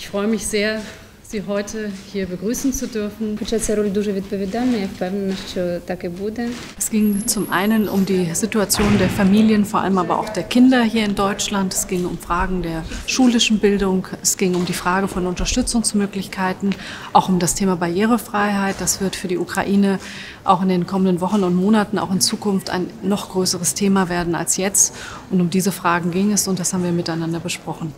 Ich freue mich sehr, Sie heute hier begrüßen zu dürfen. Es ging zum einen um die Situation der Familien, vor allem aber auch der Kinder hier in Deutschland. Es ging um Fragen der schulischen Bildung. Es ging um die Frage von Unterstützungsmöglichkeiten, auch um das Thema Barrierefreiheit. Das wird für die Ukraine auch in den kommenden Wochen und Monaten, auch in Zukunft ein noch größeres Thema werden als jetzt. Und um diese Fragen ging es und das haben wir miteinander besprochen.